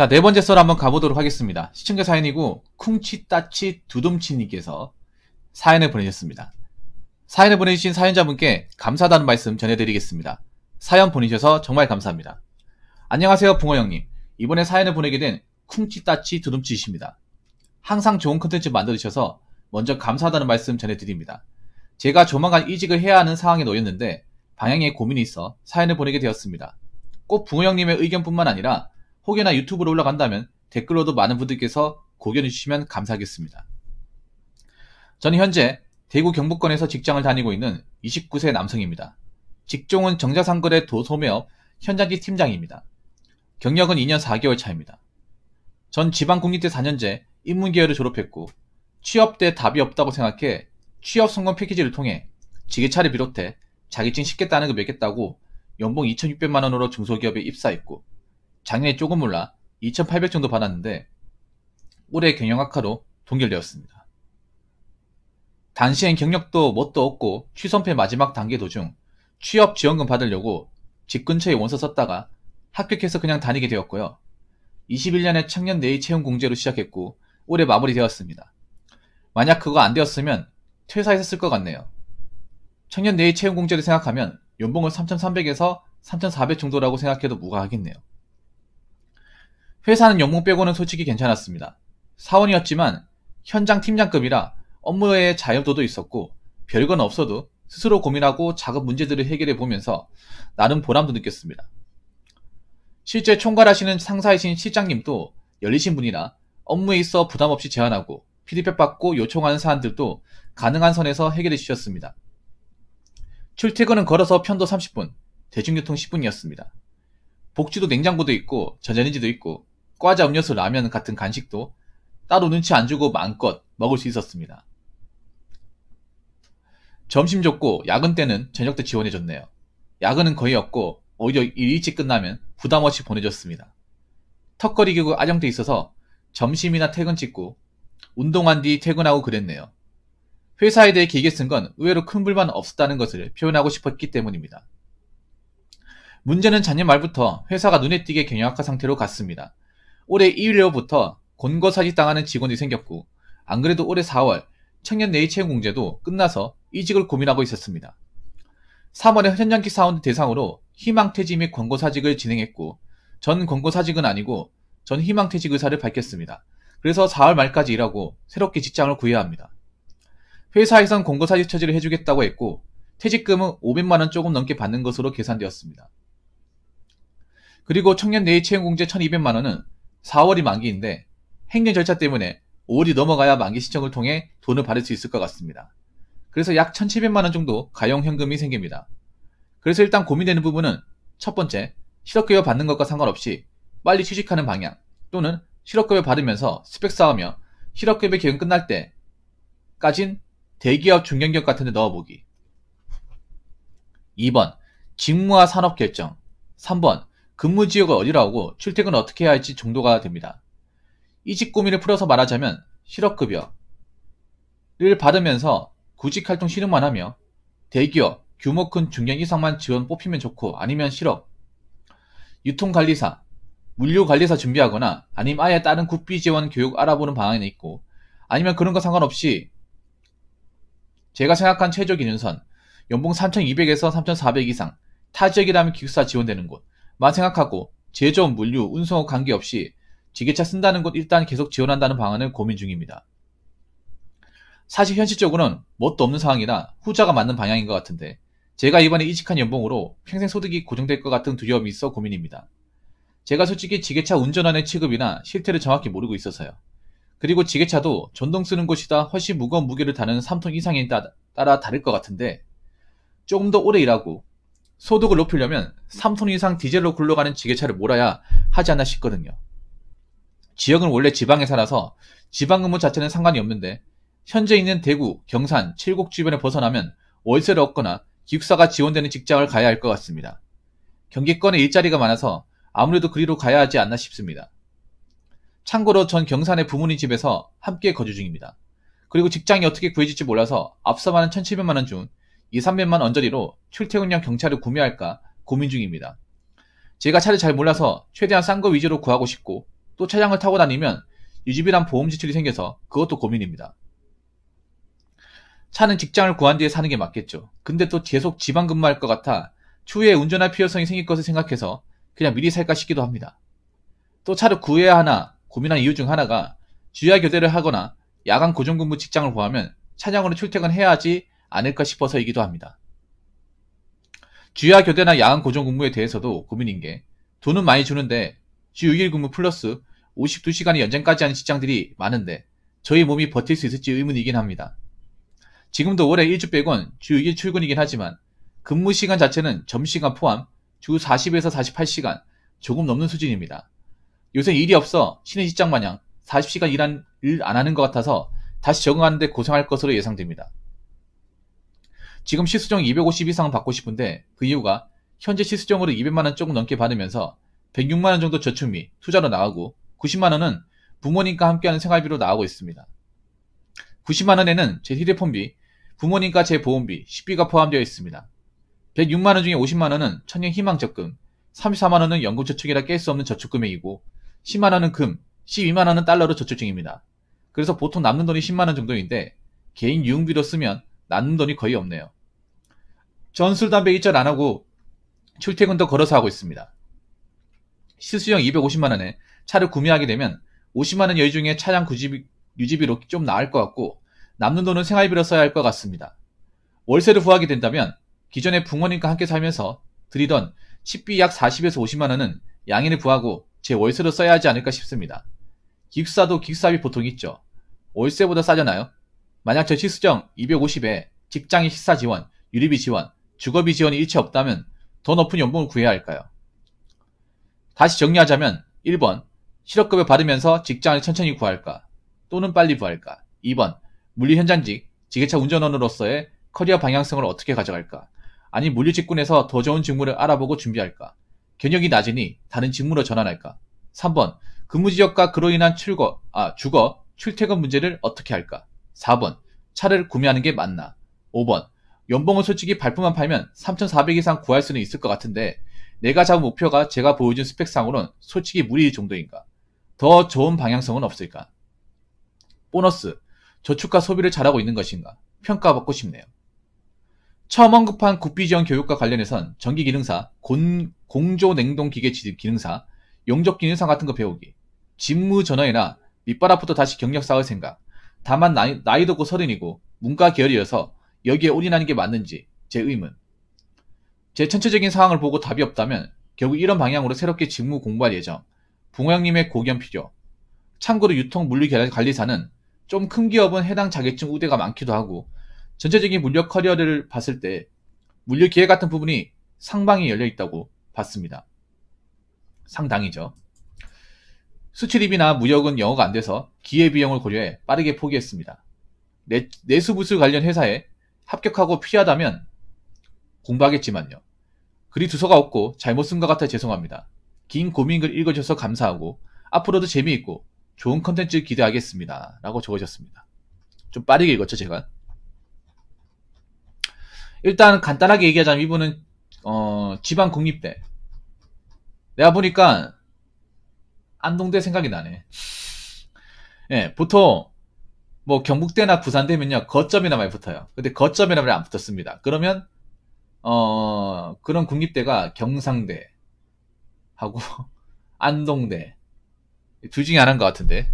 자, 네 번째 썰 한번 가보도록 하겠습니다. 시청자 사연이고, 쿵치따치 두둠치님께서 사연을 보내셨습니다. 사연을 보내주신 사연자분께 감사하다는 말씀 전해드리겠습니다. 사연 보내주셔서 정말 감사합니다. 안녕하세요, 붕어 형님. 이번에 사연을 보내게 된 쿵치따치 두둠치십니다. 항상 좋은 컨텐츠 만들으셔서 먼저 감사하다는 말씀 전해드립니다. 제가 조만간 이직을 해야 하는 상황에 놓였는데 방향에 고민이 있어 사연을 보내게 되었습니다. 꼭 붕어 형님의 의견뿐만 아니라 혹여나 유튜브로 올라간다면 댓글로도 많은 분들께서 고견해 주시면 감사하겠습니다. 저는 현재 대구 경북권에서 직장을 다니고 있는 29세 남성입니다. 직종은 정자상거래 도소매업 현장직 팀장입니다. 경력은 2년 4개월 차입니다. 전 지방국립대 4년제 인문계열을 졸업했고 취업 때 답이 없다고 생각해 취업 성공 패키지를 통해 지게차를 비롯해 자격증 쉽게 따는 거 맺겠다고 연봉 2,600만 원으로 중소기업에 입사했고 작년에 조금 올라 2,800 정도 받았는데 올해 경영학과로 동결되었습니다. 당시엔 경력도 뭣도 없고 취선패 마지막 단계 도중 취업 지원금 받으려고 집 근처에 원서 썼다가 합격해서 그냥 다니게 되었고요. 21년에 청년 내의 채용 공제로 시작했고 올해 마무리되었습니다. 만약 그거 안 되었으면 퇴사했을 것 같네요. 청년 내의 채용 공제를 생각하면 연봉을 3,300에서 3,400 정도라고 생각해도 무가하겠네요. 회사는 연봉 빼고는 솔직히 괜찮았습니다. 사원이었지만 현장 팀장급이라 업무에 자유도도 있었고 별건 없어도 스스로 고민하고 작은 문제들을 해결해 보면서 나름 보람도 느꼈습니다. 실제 총괄하시는 상사이신 실장님도 열리신 분이라 업무에 있어 부담 없이 제안하고 피드백 받고 요청하는 사안들도 가능한 선에서 해결해 주셨습니다. 출퇴근은 걸어서 편도 30분, 대중교통 10분이었습니다. 복지도 냉장고도 있고 전자레인지도 있고 과자 음료수 라면 같은 간식도 따로 눈치 안 주고 마음껏 먹을 수 있었습니다. 점심 줬고 야근 때는 저녁 때 지원해줬네요. 야근은 거의 없고 오히려 일 일찍 끝나면 부담 없이 보내줬습니다. 턱걸이 기구 아정돼 있어서 점심이나 퇴근 찍고 운동한 뒤 퇴근하고 그랬네요. 회사에 대해 길게 쓴 건 의외로 큰 불만 없었다는 것을 표현하고 싶었기 때문입니다. 문제는 작년 말부터 회사가 눈에 띄게 경영학과 상태로 갔습니다. 올해 1월부터 권고사직 당하는 직원이 생겼고 안 그래도 올해 4월 청년 내의 채용 공제도 끝나서 이직을 고민하고 있었습니다. 3월에 현장직 사원들 대상으로 희망퇴직 및 권고사직을 진행했고 전 권고사직은 아니고 전 희망퇴직 의사를 밝혔습니다. 그래서 4월 말까지 일하고 새롭게 직장을 구해야 합니다. 회사에선 권고사직 처지를 해주겠다고 했고 퇴직금은 500만원 조금 넘게 받는 것으로 계산되었습니다. 그리고 청년 내의 채용공제 1200만원은 4월이 만기인데 행정 절차 때문에 5월이 넘어가야 만기 시청을 통해 돈을 받을 수 있을 것 같습니다. 그래서 약 1700만 원 정도 가용 현금이 생깁니다. 그래서 일단 고민되는 부분은 첫 번째, 실업급여 받는 것과 상관없이 빨리 취직하는 방향 또는 실업급여 받으면서 스펙 쌓으며 실업급여 기간 끝날 때까진 대기업 중견기업 같은 데 넣어보기 2번 직무와 산업 결정 3번 근무 지역을 어디로 하고 출퇴근을 어떻게 해야 할지 정도가 됩니다. 이직 고민을 풀어서 말하자면 실업급여를 받으면서 구직활동 실행만 하며 대기업 규모 큰 중견 이상만 지원 뽑히면 좋고 아니면 실업 유통관리사 물류관리사 준비하거나 아니면 아예 다른 국비 지원 교육 알아보는 방안이 있고 아니면 그런 거 상관없이 제가 생각한 최저 기준선 연봉 3,200에서 3,400 이상 타 지역이라면 기숙사 지원되는 곳 만 생각하고 제조업, 물류, 운송업 관계없이 지게차 쓴다는 곳 일단 계속 지원한다는 방안을 고민 중입니다. 사실 현실적으로는 뭣도 없는 상황이라 후자가 맞는 방향인 것 같은데 제가 이번에 이직한 연봉으로 평생 소득이 고정될 것 같은 두려움이 있어 고민입니다. 제가 솔직히 지게차 운전하는 취급이나 실태를 정확히 모르고 있어서요. 그리고 지게차도 전동 쓰는 곳이다 훨씬 무거운 무게를 다루는 3톤 이상에 따라 다를 것 같은데 조금 더 오래 일하고 소득을 높이려면 3톤 이상 디젤로 굴러가는 지게차를 몰아야 하지 않나 싶거든요. 지역은 원래 지방에 살아서 지방 근무 자체는 상관이 없는데 현재 있는 대구, 경산, 칠곡 주변에 벗어나면 월세를 얻거나 기숙사가 지원되는 직장을 가야 할 것 같습니다. 경기권에 일자리가 많아서 아무래도 그리로 가야 하지 않나 싶습니다. 참고로 전 경산의 부모님 집에서 함께 거주 중입니다. 그리고 직장이 어떻게 구해질지 몰라서 앞서 말한 1700만원 중 2, 300만 언저리로 출퇴근용 경차를 구매할까 고민 중입니다. 제가 차를 잘 몰라서 최대한 싼 거 위주로 구하고 싶고 또 차량을 타고 다니면 유지비란 보험 지출이 생겨서 그것도 고민입니다. 차는 직장을 구한 뒤에 사는 게 맞겠죠. 근데 또 계속 지방 근무할 것 같아 추후에 운전할 필요성이 생길 것을 생각해서 그냥 미리 살까 싶기도 합니다. 또 차를 구해야 하나 고민한 이유 중 하나가 주야 교대를 하거나 야간 고정근무 직장을 구하면 차량으로 출퇴근해야 하지 않을까 싶어서이기도 합니다. 주야 교대나 야간 고정 근무에 대해서도 고민인 게 돈은 많이 주는데 주 6일 근무 플러스 52시간의 연장까지 하는 직장들이 많은데 저희 몸이 버틸 수 있을지 의문이긴 합니다. 지금도 월에 1주 빼곤 주 6일 출근이긴 하지만 근무 시간 자체는 점심시간 포함 주 40에서 48시간 조금 넘는 수준입니다. 요새 일이 없어 신의 직장 마냥 40시간 일한 일안 하는 것 같아서 다시 적응하는데 고생할 것으로 예상됩니다. 지금 시수정 250 이상은 받고 싶은데 그 이유가 현재 시수정으로 200만원 조금 넘게 받으면서 106만원 정도 저축비, 투자로 나가고 90만원은 부모님과 함께하는 생활비로 나가고 있습니다. 90만원에는 제 휴대폰비, 부모님과 제 보험비, 식비가 포함되어 있습니다. 106만원 중에 50만원은 천년 희망 적금, 34만원은 연금 저축이라 깰 수 없는 저축 금액이고 10만원은 금, 12만원은 달러로 저축 중입니다. 그래서 보통 남는 돈이 10만원 정도인데 개인 유흥비로 쓰면 남는 돈이 거의 없네요. 전 술, 담배 일절 안 하고 출퇴근도 걸어서 하고 있습니다. 시수형 250만원에 차를 구매하게 되면 50만원 여유 중에 차량 구집, 유지비로 좀 나을 것 같고 남는 돈은 생활비로 써야 할 것 같습니다. 월세를 구하게 된다면 기존에 부모님과 함께 살면서 드리던 식비 약 40에서 50만원은 양해를 부하고 제 월세로 써야 하지 않을까 싶습니다. 기숙사도 기숙사비 보통 있죠. 월세보다 싸잖아요. 만약 저 시수정 250에 직장인 식사 지원, 유리비 지원, 주거비 지원이 일체 없다면 더 높은 연봉을 구해야 할까요? 다시 정리하자면 1번 실업급여 받으면서 직장을 천천히 구할까? 또는 빨리 구할까? 2번 물류 현장직, 지게차 운전원으로서의 커리어 방향성을 어떻게 가져갈까? 아니 물류 직군에서 더 좋은 직무를 알아보고 준비할까? 경력이 낮으니 다른 직무로 전환할까? 3번 근무 지역과 그로 인한 출거, 아 주거, 출퇴근 문제를 어떻게 할까? 4번 차를 구매하는 게 맞나? 5번 연봉은 솔직히 발품만 팔면 3,400 이상 구할 수는 있을 것 같은데 내가 잡은 목표가 제가 보여준 스펙상으로는 솔직히 무리 정도인가? 더 좋은 방향성은 없을까? 보너스 저축과 소비를 잘하고 있는 것인가? 평가받고 싶네요. 처음 언급한 국비지원 교육과 관련해선 전기기능사, 공조냉동기계 기능사, 용접기능사 같은 거 배우기, 직무 전화이나 밑바닥 부터 다시 경력 쌓을 생각, 다만 나이, 나이도 고 서른이고 문과 계열이어서 여기에 올인하는 게 맞는지 제 의문. 제 전체적인 상황을 보고 답이 없다면 결국 이런 방향으로 새롭게 직무 공부할 예정. 붕어형님의 고견 필요. 참고로 유통 물류 관리사는 좀 큰 기업은 해당 자격증 우대가 많기도 하고 전체적인 물류 커리어를 봤을 때 물류 기획 같은 부분이 상방이 열려 있다고 봤습니다. 상당이죠. 수출입이나 무역은 영어가 안 돼서 기회비용을 고려해 빠르게 포기했습니다. 내, 내수부술 관련 회사에 합격하고 피하다면 공부하겠지만요. 글이 두서가 없고 잘못 쓴 것 같아 죄송합니다. 긴 고민글 읽어줘서 감사하고 앞으로도 재미있고 좋은 컨텐츠 기대하겠습니다. 라고 적으셨습니다. 좀 빠르게 읽었죠 제가. 일단 간단하게 얘기하자면 이분은 어, 지방 국립대 내가 보니까 안동대 생각이 나네. 예, 보통 뭐 경북대나 부산대면요 거점이나 많이 붙어요. 근데 거점이나 많이 안 붙었습니다. 그러면 어 그런 국립대가 경상대 하고 안동대 둘 중에 하나인 것 같은데.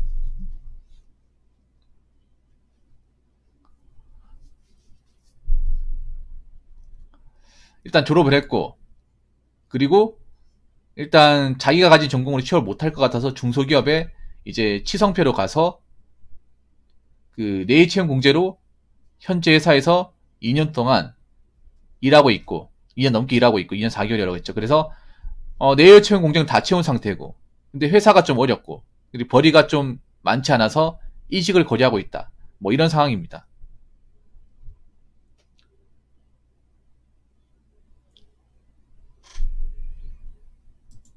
일단 졸업을 했고 그리고 일단 자기가 가진 전공으로 취업을 못할 것 같아서 중소기업에 이제 치성표로 가서 그 내일 채용 공제로 현재 회사에서 2년 동안 일하고 있고 2년 넘게 일하고 있고 2년 4개월이라고 했죠. 그래서 어, 내일 채용 공제는 다 채운 상태고 근데 회사가 좀 어렵고 그리고 벌이가 좀 많지 않아서 이직을 거래하고 있다. 뭐 이런 상황입니다.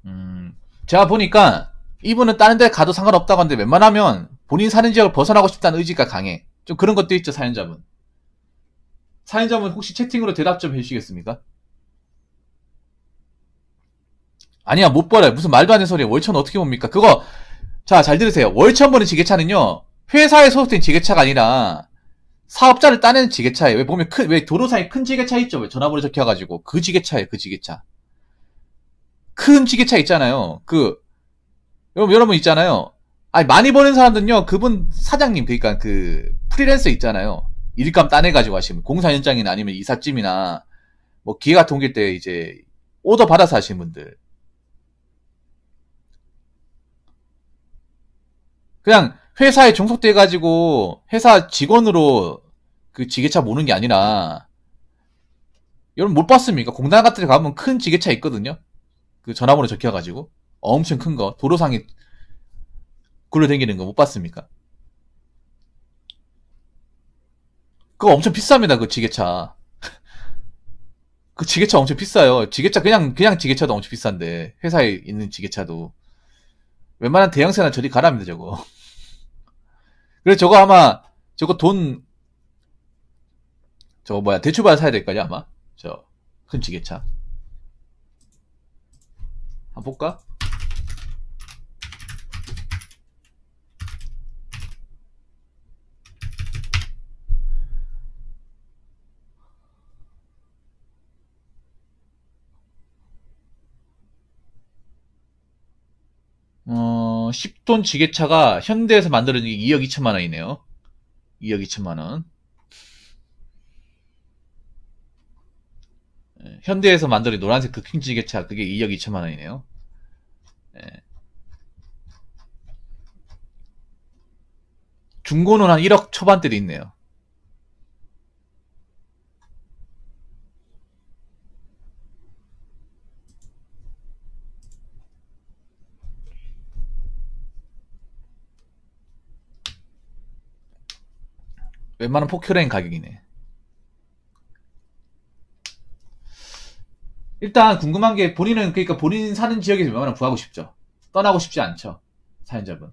음, 제가 보니까 이분은 다른 데 가도 상관없다고 하는데 웬만하면 본인 사는 지역을 벗어나고 싶다는 의지가 강해. 좀 그런 것도 있죠, 사연자분. 사연자분 혹시 채팅으로 대답 좀 해주시겠습니까? 아니야, 못 벌어요. 무슨 말도 안 되는 소리야. 월천 어떻게 봅니까? 그거, 자, 잘 들으세요. 월천번의 지게차는요, 회사에 소속된 지게차가 아니라, 사업자를 따내는 지게차예요. 왜 보면 큰, 왜 도로상에 큰 지게차 있죠? 왜 전화번호 적혀가지고. 그 지게차예요, 그 지게차. 큰 지게차 있잖아요. 그, 여러분, 여러분 있잖아요. 아니, 많이 버는 사람들은요, 그분 사장님, 그니까 그, 프리랜서 있잖아요. 일감 따내 가지고 하시면, 공사 현장이나 아니면 이삿짐이나, 뭐, 같은 옮길 때 이제, 오더 받아서 하시는 분들. 그냥 회사에 종속돼 가지고 회사 직원으로 그 지게차 모는 게 아니라 여러분 못 봤습니까? 공단 같은 데 가면 큰 지게차 있거든요. 그 전화번호 적혀가지고 엄청 큰 거 도로상에 굴러다니는 거 못 봤습니까? 그거 엄청 비쌉니다 그 지게차. 그 지게차 엄청 비싸요. 지게차 그냥 그냥 지게차도 엄청 비싼데 회사에 있는 지게차도 웬만한 대형세나 저리 가랍니다 저거. 그래서 저거 아마 저거 돈 저거 뭐야 대출받아 사야 될 거냐 아마 저 큰 지게차. 한번 볼까? 어, 10톤 지게차가 현대에서 만들어진 게 2억 2천만 원이네요. 2억 2천만 원. 예, 현대에서 만들어진 노란색 그큰 지게차 그게 2억 2천만 원이네요. 예. 중고는 한 1억 초반대도 있네요. 웬만한 포크레인 가격이네. 일단 궁금한 게 본인은 그러니까 본인 사는 지역에서 웬만하면 구하고 싶죠. 떠나고 싶지 않죠. 사연자분.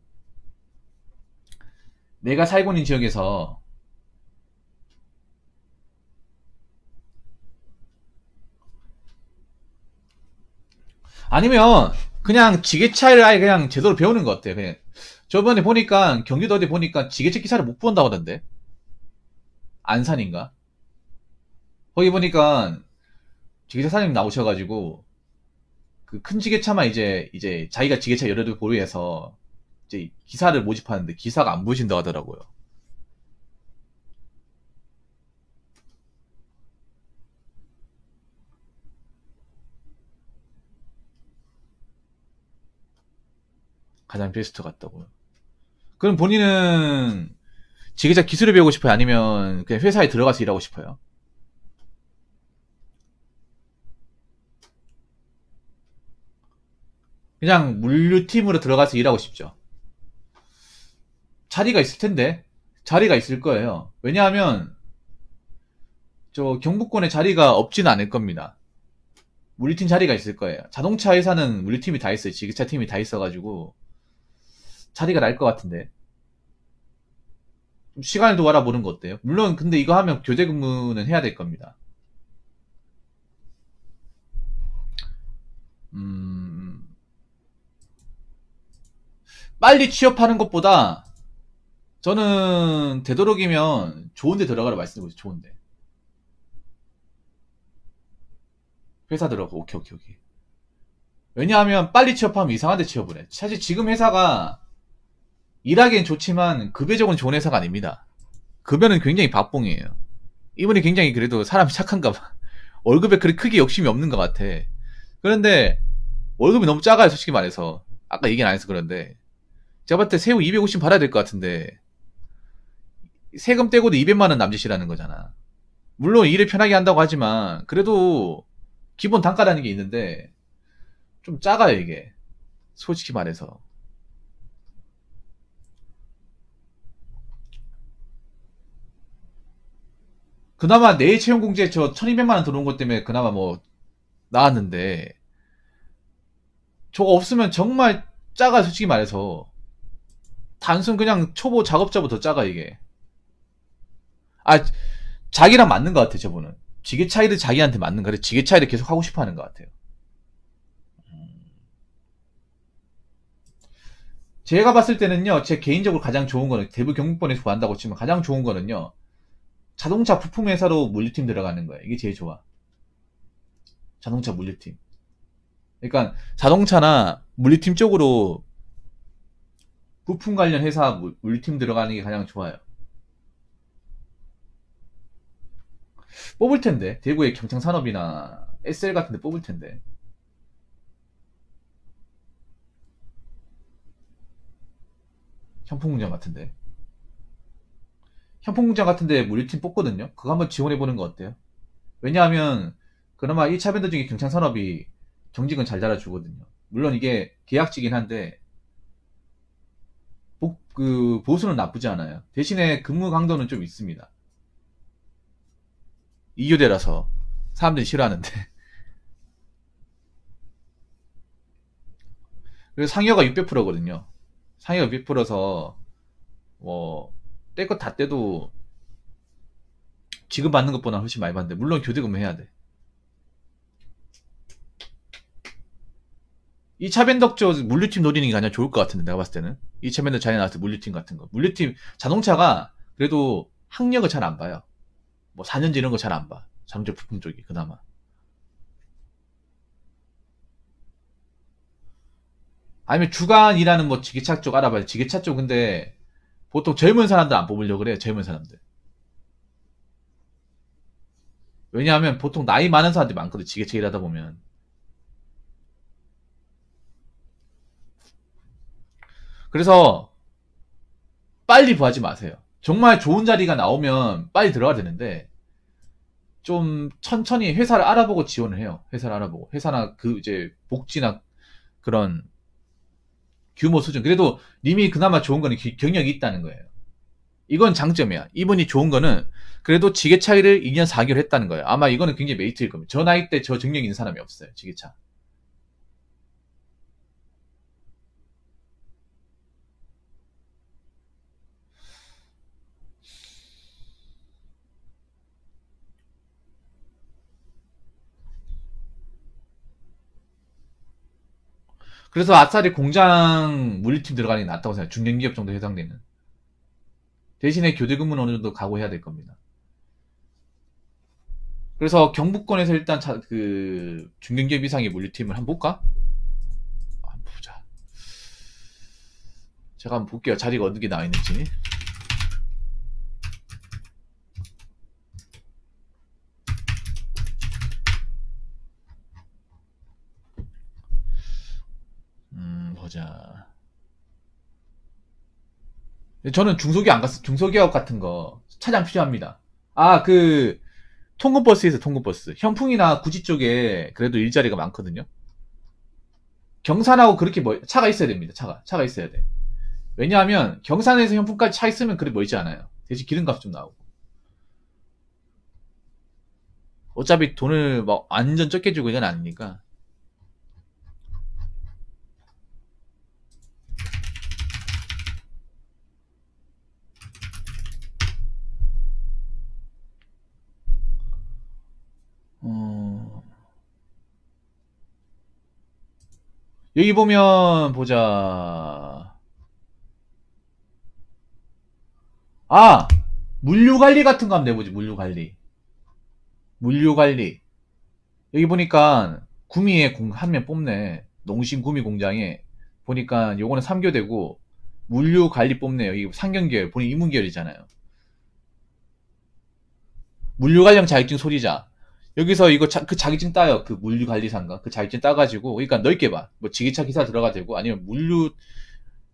내가 살고 있는 지역에서 아니면 그냥 지게차를 아예 그냥 제대로 배우는 거 어때요? 그냥 저번에 보니까 경기도 어디 보니까 지게차 기사를 못 본다고 하던데. 안산인가? 거기 보니까 지게차 사장님 나오셔가지고 그 큰 지게차만 이제 이제 자기가 지게차 여러 대 보유해서 이제 기사를 모집하는데 기사가 안 보이신다 하더라고요. 가장 베스트 같다고요. 그럼 본인은 지게차 기술을 배우고 싶어요? 아니면 그냥 회사에 들어가서 일하고 싶어요? 그냥 물류팀으로 들어가서 일하고 싶죠. 자리가 있을 텐데. 자리가 있을 거예요. 왜냐하면, 저 경북권에 자리가 없지는 않을 겁니다. 물류팀 자리가 있을 거예요. 자동차 회사는 물류팀이 다 있어요. 지게차 팀이 다 있어가지고, 자리가 날 것 같은데. 시간을 더 알아보는 거 어때요? 물론 근데 이거 하면 교대 근무는 해야 될 겁니다. 음, 빨리 취업하는 것보다 저는 되도록이면 좋은데 들어가라 말씀드리고 좋은데 회사 들어가 오케이 오케이 오케이 왜냐하면 빨리 취업하면 이상한 데 취업을 해 사실 지금 회사가 일하기엔 좋지만 급여적으로는 좋은 회사가 아닙니다. 급여는 굉장히 밥봉이에요. 이분이 굉장히 그래도 사람이 착한가 봐. 월급에 그렇게 크게 욕심이 없는 것 같아. 그런데 월급이 너무 작아요, 솔직히 말해서. 아까 얘기는 안 해서 그런데. 제가 봤을 때 세후 250 받아야 될 것 같은데. 세금 떼고도 200만 원 남짓이라는 거잖아. 물론 일을 편하게 한다고 하지만, 그래도 기본 단가라는 게 있는데, 좀 작아요, 이게. 솔직히 말해서. 그나마 내일 채용 공제 저 1200만 원 들어온 것 때문에 그나마 뭐 나왔는데 저거 없으면 정말 작아 솔직히 말해서 단순 그냥 초보 작업자보다 더 작아 이게 아 자기랑 맞는 것 같아 저분은 지게 차이를 자기한테 맞는 거래 지게 차이를 계속 하고 싶어 하는 것 같아요 제가 봤을 때는요, 제 개인적으로 가장 좋은 거는 대부 경북권에서 구한다고 치면 가장 좋은 거는요, 자동차 부품 회사로 물류팀 들어가는 거예요. 이게 제일 좋아. 자동차 물류팀. 그러니까 자동차나 물류팀 쪽으로 부품 관련 회사 물류팀 들어가는 게 가장 좋아요. 뽑을 텐데. 대구의 경창 산업이나 SL 같은 데 뽑을 텐데. 현풍공장 같은데. 현풍공장 같은데 물류팀 뽑거든요. 그거 한번 지원해보는 거 어때요? 왜냐하면 그나마 1차 밴드 중에 경창산업이 경직은 잘 달아주거든요. 물론 이게 계약직이긴 한데 복, 그 보수는 나쁘지 않아요. 대신에 근무 강도는 좀 있습니다. 이교대라서 사람들이 싫어하는데. 그리고 상여가 600%거든요. 상여가 600%서 뭐뗄것다 떼도 지금 받는 것보다 훨씬 많이 받는데 물론 교대 근무 해야 돼 2차 밴덕조 물류팀 노리는 게 가장 좋을 것 같은데 내가 봤을 때는 2차 밴덕 자리 나왔을 때 물류팀 같은 거 물류팀 자동차가 그래도 학력을 잘 안 봐요 뭐 4년제 이런 거 잘 안 봐. 자동차 부품 쪽이 그나마. 아니면 주간이라는 뭐 지게차 쪽 알아봐요. 지게차 쪽 근데 보통 젊은 사람들 안 뽑으려고 그래요. 젊은 사람들. 왜냐하면 보통 나이 많은 사람들이 많거든. 지게차 일하다 보면. 그래서 빨리 구하지 마세요. 정말 좋은 자리가 나오면 빨리 들어가야 되는데 좀 천천히 회사를 알아보고 지원을 해요. 회사를 알아보고 회사나 그 이제 복지나 그런 규모 수준. 그래도 님이 그나마 좋은 거는 경력이 있다는 거예요. 이건 장점이야. 이분이 좋은 거는 그래도 지게차를 2년 4개월 했다는 거예요. 아마 이거는 굉장히 메리트일 겁니다. 저 나이 때 저 경력 있는 사람이 없어요. 지게차. 그래서 아싸리 공장 물류팀 들어가는 게 낫다고 생각해요. 중견기업 정도 해당되는. 대신에 교대 근무는 어느 정도 각오해야 될 겁니다. 그래서 경북권에서 일단 자, 그 중견기업 이상의 물류팀을 한번 볼까? 한번 보자. 제가 한번 볼게요. 자리가 어떻게 나와 있는지. 보자. 저는 중소기업 안 갔어. 중소기업 같은 거 차장 필요합니다. 아, 그 통근버스에서 통근버스. 현풍이나 구지 쪽에 그래도 일자리가 많거든요. 경산하고 그렇게 멀, 차가 있어야 됩니다. 차가. 차가 있어야 돼. 왜냐하면 경산에서 현풍까지 차 있으면 그리 멀지 않아요. 대신 기름값 좀 나오고. 어차피 돈을 막 완전 적게 주고 이건 아니니까. 여기 보면 보자. 아 물류 관리 같은 거 한번 내보지 물류 관리. 물류 관리. 여기 보니까 구미에 한명 뽑네. 농심 구미 공장에 보니까 요거는 3교되고 물류 관리 뽑네요. 이게 상경계열, 본인 이문계열이잖아요. 물류 관련 자격증 소리자. 여기서 이거 자, 그 자격증 따요. 그 물류관리사인가? 그 자격증 따가지고, 그러니까 넓게 봐. 뭐 지게차 기사 들어가 되고, 아니면 물류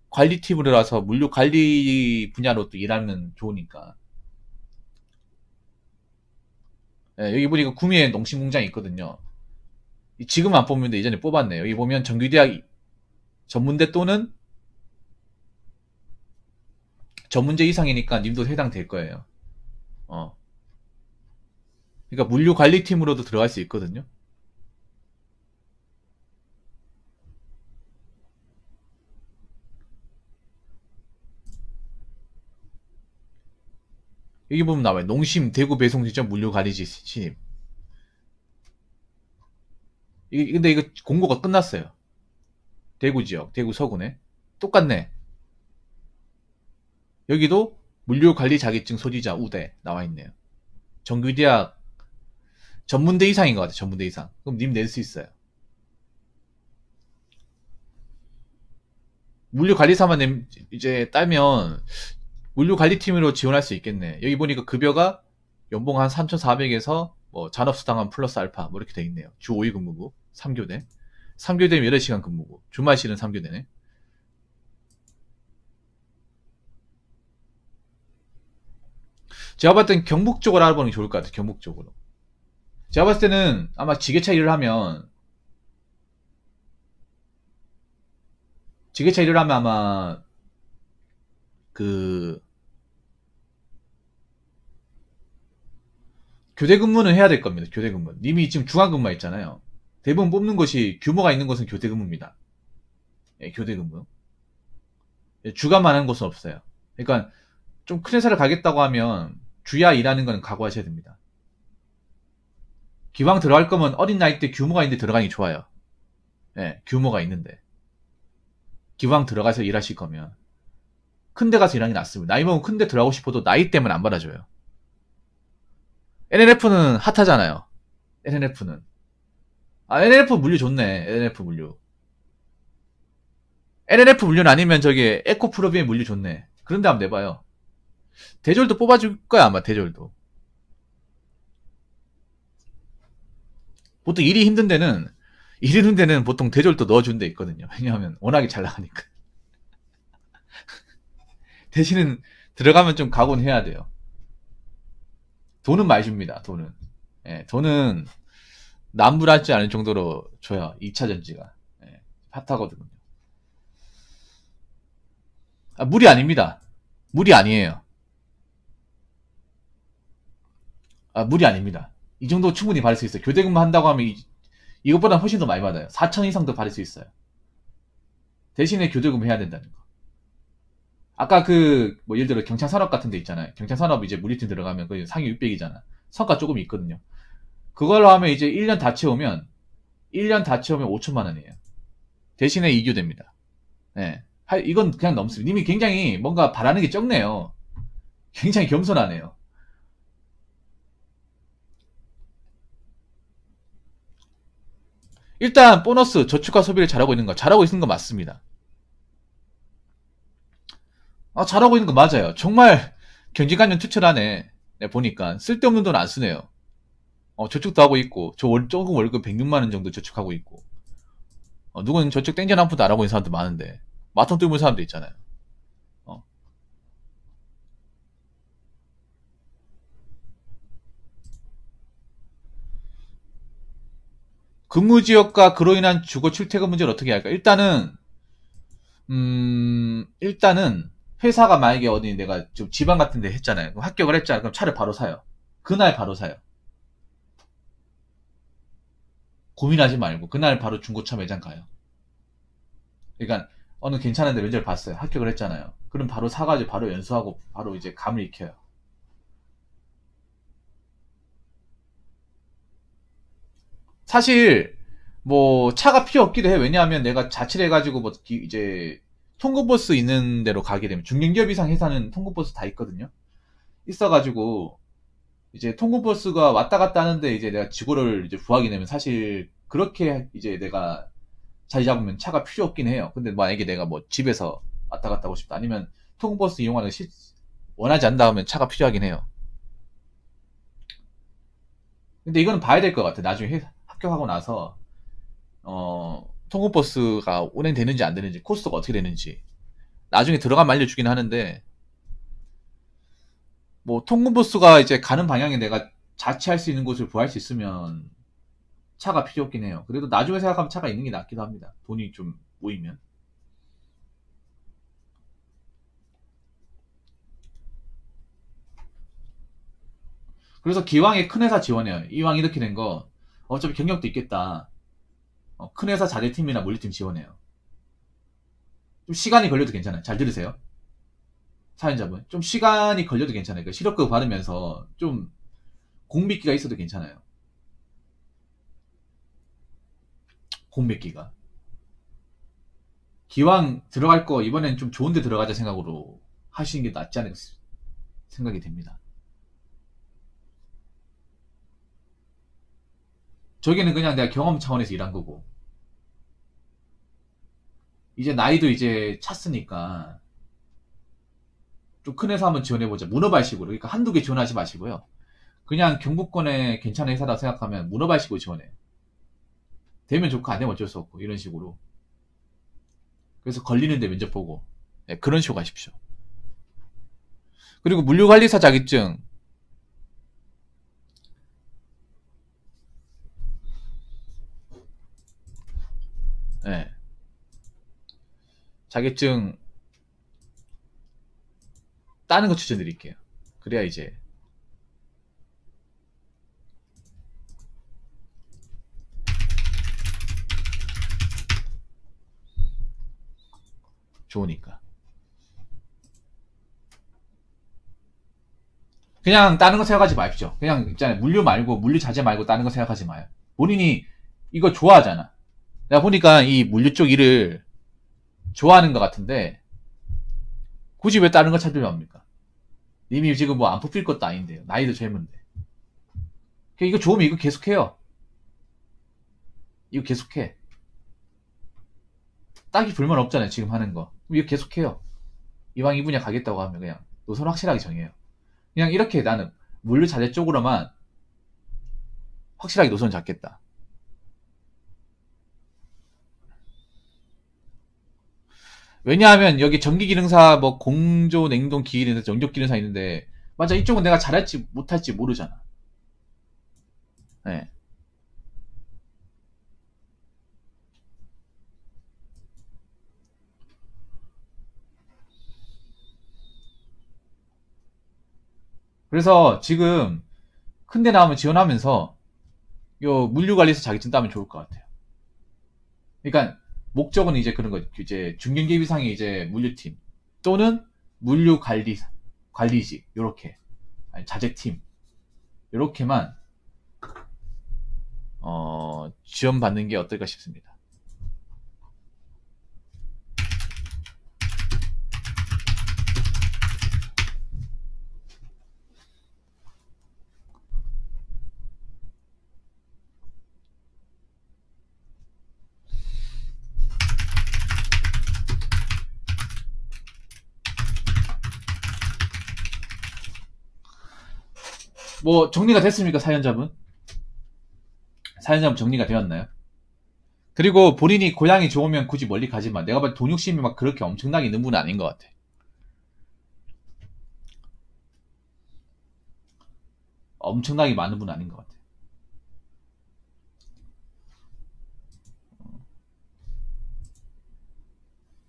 관리팀으로 라서 물류 관리 분야로 또 일하면 좋으니까. 예, 여기 보니까 구미에 농심공장이 있거든요. 지금 안 뽑는데 예전에 뽑았네요. 여기 보면 정규대학 전문대 또는 전문제 이상이니까 님도 해당될 거예요. 어. 그러니까 물류 관리팀으로도 들어갈 수 있거든요. 여기 보면 나와요. 농심 대구 배송지점 물류 관리지 신입. 이 근데 이거 공고가 끝났어요. 대구 지역, 대구 서구네. 똑같네. 여기도 물류 관리 자격증 소지자 우대 나와 있네요. 정규대학 전문대 이상인 것 같아요. 전문대 이상. 그럼 님 낼 수 있어요. 물류관리사만 이제 따면 물류관리팀으로 지원할 수 있겠네. 여기 보니까 급여가 연봉 한 3,400에서 뭐 잔업수당 한 플러스 알파 뭐 이렇게 돼 있네요. 주 5일 근무고 3교대. 3교대면 8시간 근무고 주말 실은 3교대네. 제가 봤을 땐 경북 쪽으로 알아보는 게 좋을 것 같아요. 경북 쪽으로. 제가 봤을 때는 아마 지게차 일을 하면 지게차 일을 하면 아마 그 교대 근무는 해야 될 겁니다. 교대 근무. 님이 지금 중앙 근무 있잖아요. 대부분 뽑는 것이 규모가 있는 것은 교대 근무입니다. 예, 교대 근무. 예, 주간 많은 곳은 없어요. 그러니까 좀 큰 회사를 가겠다고 하면 주야 일하는 건 각오하셔야 됩니다. 기왕 들어갈 거면 어린 나이 때 규모가 있는데 들어가는 게 좋아요. 예, 규모가 있는데. 기왕 들어가서 일하실 거면. 큰데 가서 일하는 게 낫습니다. 나이 먹으면 큰데 들어가고 싶어도 나이 때문에 안 받아줘요. NNF는 핫하잖아요. NNF는. 아, NNF 물류 좋네. NNF 물류. NNF 물류는 아니면 저기 에코프로비의 물류 좋네. 그런 데 한번 내봐요. 대졸도 뽑아줄 거야, 아마 대졸도. 보통 일이 힘든 데는, 일이 힘든 데는 보통 대졸도 넣어준 데 있거든요. 왜냐하면 워낙에 잘 나가니까. 대신은 들어가면 좀 각오는 해야 돼요. 돈은 많이 줍니다, 돈은. 예, 돈은 남불하지 않을 정도로 줘요, 2차 전지가. 예, 핫하거든요. 아, 물이 아닙니다. 물이 아니에요. 아, 물이 아닙니다. 이 정도 충분히 받을 수 있어요. 교대 근무 한다고 하면 이, 이것보다 훨씬 더 많이 받아요. 4천 이상도 받을 수 있어요. 대신에 교대 근무 해야 된다는 거. 아까 그, 뭐, 예를 들어 경찰 산업 같은 데 있잖아요. 경찰 산업 이제 물리팀 들어가면 그 상위 600이잖아. 성과 조금 있거든요. 그걸로 하면 이제 1년 다 채우면, 1년 다 채우면 5천만 원이에요. 대신에 이교됩니다. 네. 이건 그냥 넘습니다. 님이 굉장히 뭔가 바라는 게 적네요. 굉장히 겸손하네요. 일단 보너스 저축과 소비를 잘하고 있는 거 잘하고 있는 거 맞습니다. 아 잘하고 있는 거 맞아요. 정말 경제관념 투철하네. 네, 보니까 쓸데없는 돈 안 쓰네요. 어, 저축도 하고 있고 저 월, 조금 월급 106만 원 정도 저축하고 있고 어, 누군 저축 땡전 한 푼도 안 하고 있는 사람도 많은데 마통 뜨는 사람도 있잖아요. 어. 근무 지역과 그로 인한 주거 출퇴근 문제를 어떻게 할까? 일단은 음 일단은 회사가 만약에 어디 내가 좀 지방 같은 데 했잖아요. 합격을 했잖아요. 그럼 차를 바로 사요. 그날 바로 사요. 고민하지 말고 그날 바로 중고차 매장 가요. 그러니까 어느 괜찮은데 면접을 봤어요. 합격을 했잖아요. 그럼 바로 사가지고 바로 연수하고 바로 이제 감을 익혀요. 사실 뭐 차가 필요 없기도 해. 왜냐하면 내가 자취를 해가지고 뭐 이제 통근버스 있는 데로 가게 되면 중견기업 이상 회사는 통근버스 다 있거든요. 있어가지고 이제 통근버스가 왔다 갔다 하는데 이제 내가 지구를 이제 구하게 되면 사실 그렇게 이제 내가 자리 잡으면 차가 필요 없긴 해요. 근데 만약에 내가 뭐 집에서 왔다 갔다 하고 싶다 아니면 통근버스 이용하는 시, 원하지 않다 하면 차가 필요하긴 해요. 근데 이거는 봐야 될 것 같아. 나중에 회, 합격하고 나서 어 통근버스가 운행되는지 안 되는지 코스가 어떻게 되는지 나중에 들어가면 알려주긴 하는데 뭐 통근버스가 이제 가는 방향에 내가 자취할 수 있는 곳을 구할 수 있으면 차가 필요 없긴 해요. 그래도 나중에 생각하면 차가 있는 게 낫기도 합니다. 돈이 좀 모이면. 그래서 기왕에 큰 회사 지원해요. 이왕 이렇게 된 거 어차피 경력도 있겠다. 어, 큰 회사 자재팀이나 물리팀 지원해요. 좀 시간이 걸려도 괜찮아요. 잘 들으세요. 사연자분. 좀 시간이 걸려도 괜찮아요. 그 실업급 받으면서 좀 공백기가 있어도 괜찮아요. 공백기가. 기왕 들어갈 거 이번엔 좀 좋은 데 들어가자 생각으로 하시는 게 낫지 않을까 생각이 됩니다. 저기는 그냥 내가 경험 차원에서 일한 거고 이제 나이도 이제 찼으니까 좀 큰 회사 한번 지원해보자. 문어발식으로. 그러니까 한두 개 지원하지 마시고요. 그냥 경북권에 괜찮은 회사다 생각하면 문어발식으로 지원해요. 되면 좋고 안 되면 어쩔 수 없고 이런 식으로. 그래서 걸리는데 면접 보고 네, 그런 식으로 가십시오. 그리고 물류관리사 자격증 네. 자격증 따는 거 추천드릴게요. 그래야 이제 좋으니까. 그냥 따는 거 생각하지 마십시오. 그냥 있잖아요. 물류 말고 물류 자재 말고 따는 거 생각하지 마요. 본인이 이거 좋아하잖아. 내가 보니까 이 물류 쪽 일을 좋아하는 것 같은데 굳이 왜 다른 거 찾으려 합니까? 이미 지금 뭐 안 뽑힐 것도 아닌데요. 나이도 젊은데. 이거 좋으면 이거 계속해요. 이거 계속해. 딱히 불만 없잖아요. 지금 하는 거. 이거 계속해요. 이왕 이 분야 가겠다고 하면 그냥 노선 확실하게 정해요. 그냥 이렇게 나는 물류 자재 쪽으로만 확실하게 노선 잡겠다. 왜냐하면 여기 전기 기능사, 뭐 공조, 냉동, 기기능사, 전격기능사 있는데 맞아 이쪽은 내가 잘할지 못할지 모르잖아. 네. 그래서 지금 큰 데 나오면 지원하면서 요 물류 관리사 자격증 따면 좋을 것 같아요. 그러니까 목적은 이제 그런 거죠. 이제 중견기 비상의 이제 물류팀 또는 물류 관리 관리직 요렇게 자재팀 요렇게만 어, 지원 받는 게 어떨까 싶습니다. 뭐 정리가 됐습니까 사연자분? 사연자분 정리가 되었나요? 그리고 본인이 고향이 좋으면 굳이 멀리 가지만 내가 봐도 돈 욕심이 막 그렇게 엄청나게 있는 분은 아닌 것 같아. 엄청나게 많은 분은 아닌 것 같아.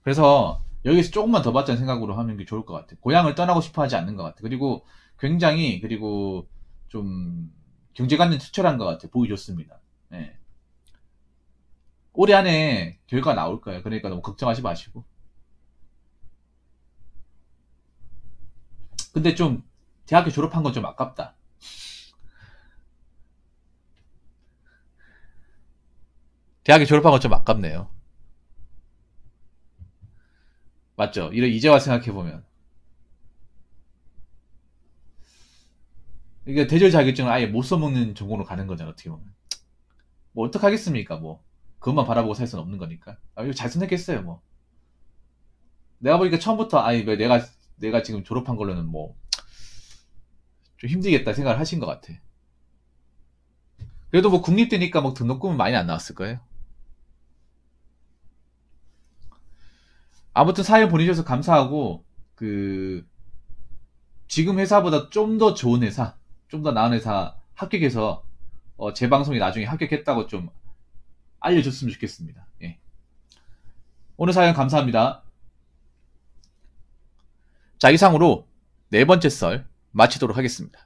그래서 여기서 조금만 더 받자는 생각으로 하는 게 좋을 것 같아. 고향을 떠나고 싶어 하지 않는 것 같아. 그리고 굉장히 그리고 좀 경제관념 투철한 것 같아요. 보기 좋습니다. 네. 올해 안에 결과 나올 거예요. 그러니까 너무 걱정하지 마시고. 근데 좀 대학교 졸업한 건 좀 아깝다. 대학교 졸업한 건 좀 아깝네요. 맞죠? 이런 이제 와 생각해 보면. 이게 대졸 자격증을 아예 못 써먹는 전공으로 가는 거잖아, 어떻게 보면. 뭐, 어떡하겠습니까, 뭐. 그것만 바라보고 살 수는 없는 거니까. 아, 이거 잘 선택했어요, 뭐. 내가 보니까 처음부터, 아니, 왜 내가, 내가 지금 졸업한 걸로는 뭐, 좀 힘들겠다 생각을 하신 것 같아. 그래도 뭐 국립대니까 뭐 등록금은 많이 안 나왔을 거예요. 아무튼 사연 보내주셔서 감사하고, 그, 지금 회사보다 좀 더 좋은 회사, 좀 더 나은 회사 합격해서 어, 제 방송이 나중에 합격했다고 좀 알려줬으면 좋겠습니다. 예. 오늘 사연 감사합니다. 자, 이상으로 네 번째 썰 마치도록 하겠습니다.